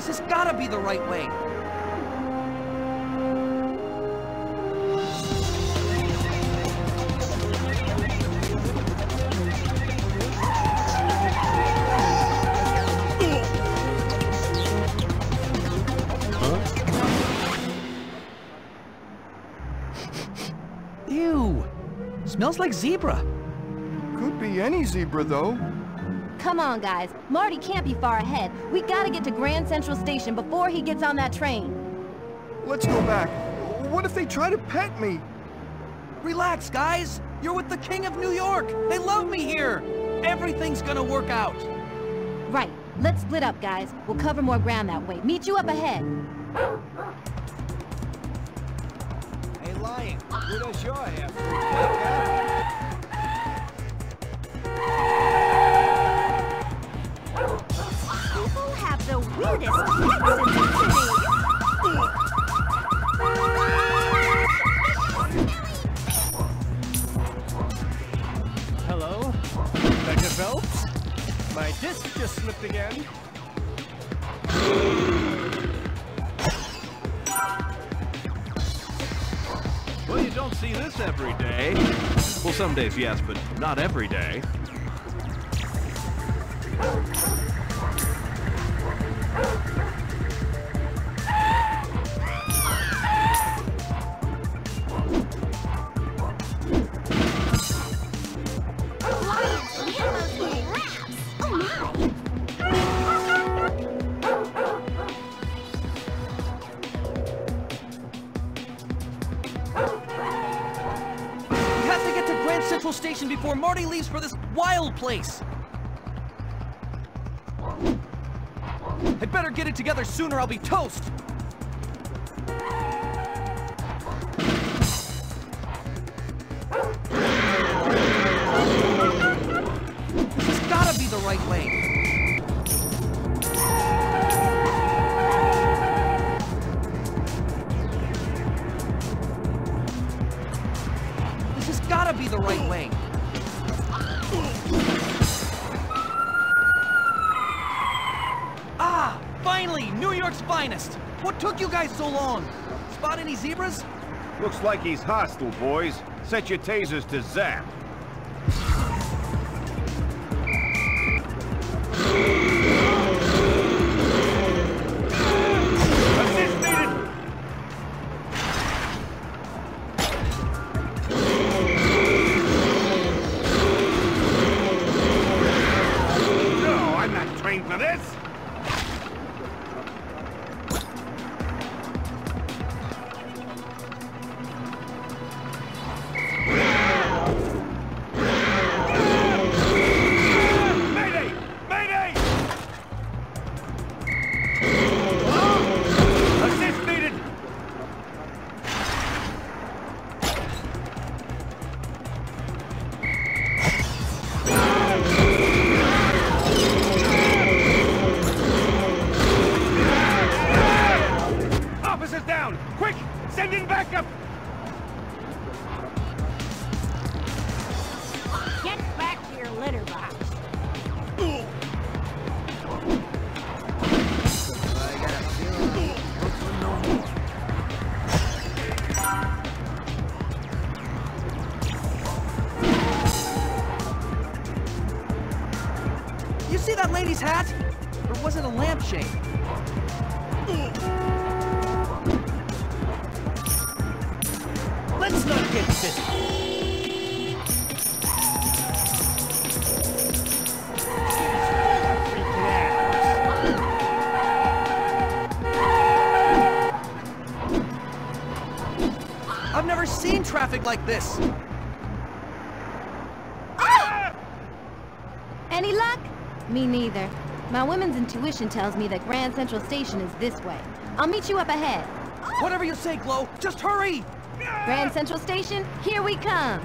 This has gotta be the right way. Ew! Smells like zebra. Could be any zebra, though. Come on, guys. Marty can't be far ahead. We gotta get to Grand Central Station before he gets on that train. Let's go back. What if they try to pet me? Relax, guys. You're with the King of New York. They love me here. Everything's gonna work out. Right. Let's split up, guys. We'll cover more ground that way. Meet you up ahead. Hey, Lion, who does your the weirdest Hello? Becca Phelps? My disc just slipped again. Well, you don't see this every day. Well, some days, yes, but not every day. Central Station before Marty leaves for this wild place. I'd better get it together sooner, I'll be toast. Finally! New York's finest! What took you guys so long? Spot any zebras? Looks like he's hostile, boys. Set your tasers to zap. Like this. Ah! Any luck? Me neither. My women's intuition tells me that Grand Central Station is this way. I'll meet you up ahead. Whatever you say, Glow, just hurry! Grand Central Station, here we come.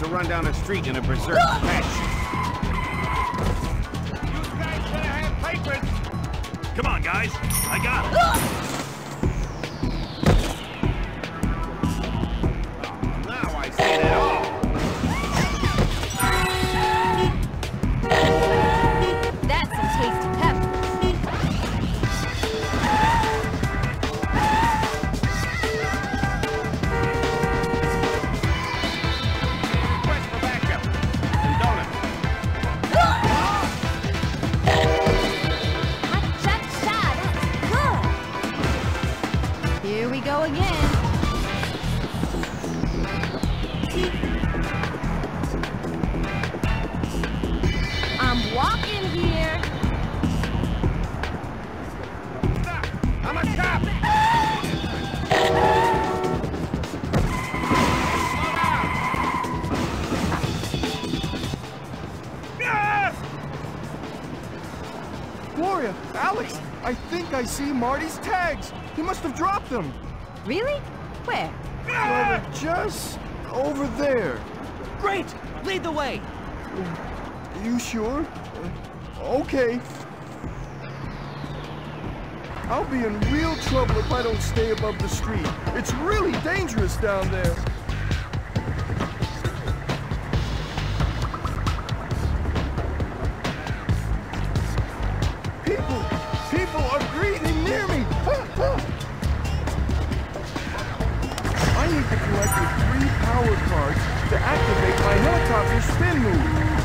to run down the street in a berserk ah! fashion. You guys better have papers! Come on, guys. I got it. Ah! I see Marty's tags. He must have dropped them. Really? Where? Well, just over there. Great! Lead the way! You sure? Uh, okay. I'll be in real trouble if I don't stay above the street. It's really dangerous down there. I need to collect three power cards to activate my helicopter spin move.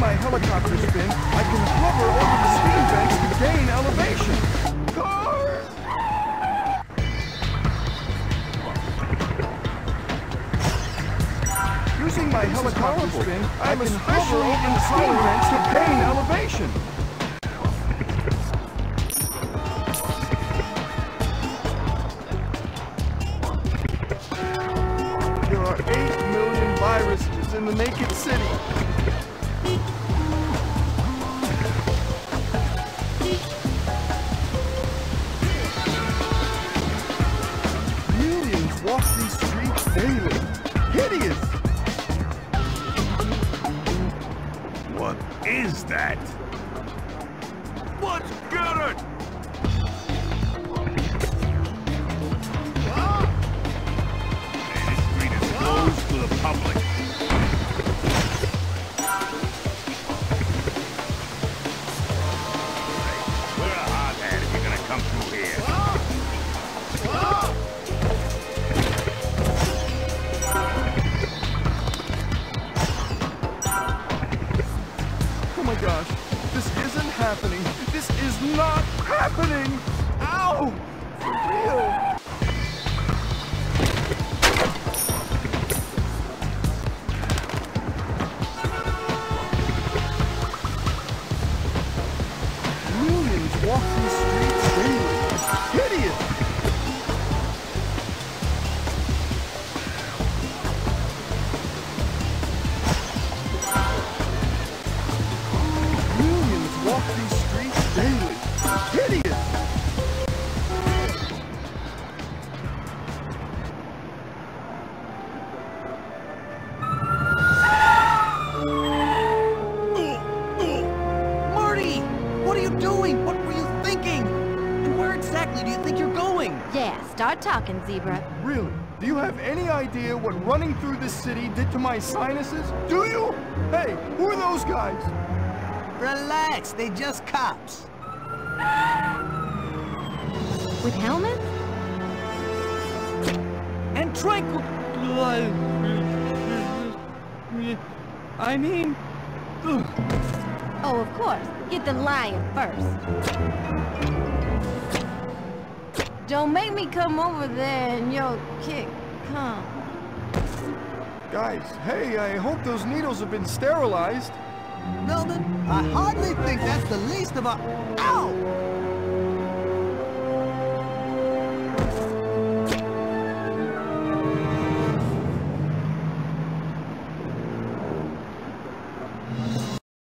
My helicopter spin, I can hover over the steam vents to gain elevation. Cars! Using my helicopter spin, I can hover over the steam vents to gain elevation. There are 8 million viruses in the naked city. Millions walk these streets daily. Hideous! What is that? Let's get happening. This is not happening! Ow! For real! Start talking, Zebra. Really? Do you have any idea what running through this city did to my sinuses? Do you? Hey, who are those guys? Relax, they just cops. With helmets? And tranquil... I mean... ugh. Oh, of course. Get the lion first. Don't make me come over there and yo kick. Come. Guys, hey, I hope those needles have been sterilized. Melman, I hardly think that's the least of our... Ow!